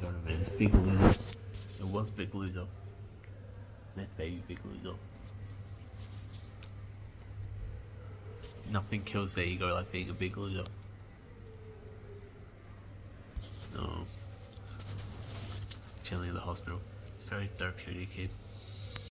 go. It's Big Loser. It was Big Loser. Meth Baby Big Loser. Nothing kills the ego like being a big loser. No. Chilling in the hospital. It's very therapeutic here.